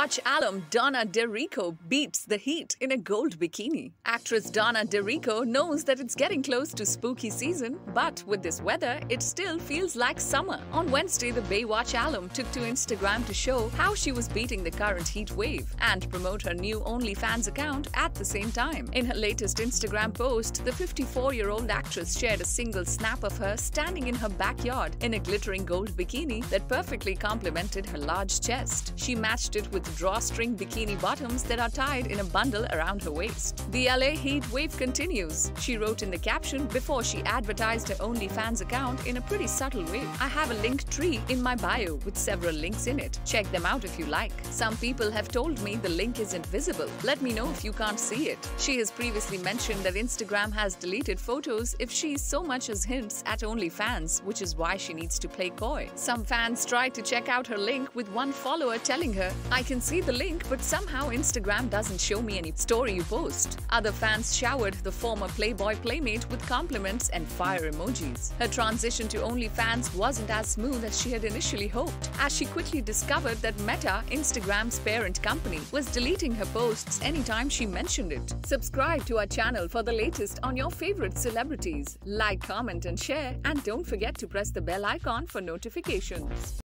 Baywatch alum Donna D'Errico beats the heat in a gold bikini. Actress Donna D'Errico knows that it's getting close to spooky season, but with this weather, it still feels like summer. On Wednesday, the Baywatch alum took to Instagram to show how she was beating the current heat wave and promote her new OnlyFans account at the same time. In her latest Instagram post, the 54 year old actress shared a single snap of her standing in her backyard in a glittering gold bikini that perfectly complemented her large chest. She matched it with drawstring bikini bottoms that are tied in a bundle around her waist. The LA heat wave continues. She wrote in the caption before she advertised her OnlyFans account in a pretty subtle way. I have a link tree in my bio with several links in it. Check them out if you like. Some people have told me the link isn't visible. Let me know if you can't see it. She has previously mentioned that Instagram has deleted photos if she so much as hints at OnlyFans, which is why she needs to play coy. Some fans tried to check out her link with one follower telling her, I can see the link, but somehow Instagram doesn't show me any story you post. Other fans showered the former Playboy playmate with compliments and fire emojis. Her transition to OnlyFans wasn't as smooth as she had initially hoped, as she quickly discovered that Meta, Instagram's parent company, was deleting her posts anytime she mentioned it. Subscribe to our channel for the latest on your favorite celebrities. Like, comment, and share, and don't forget to press the bell icon for notifications.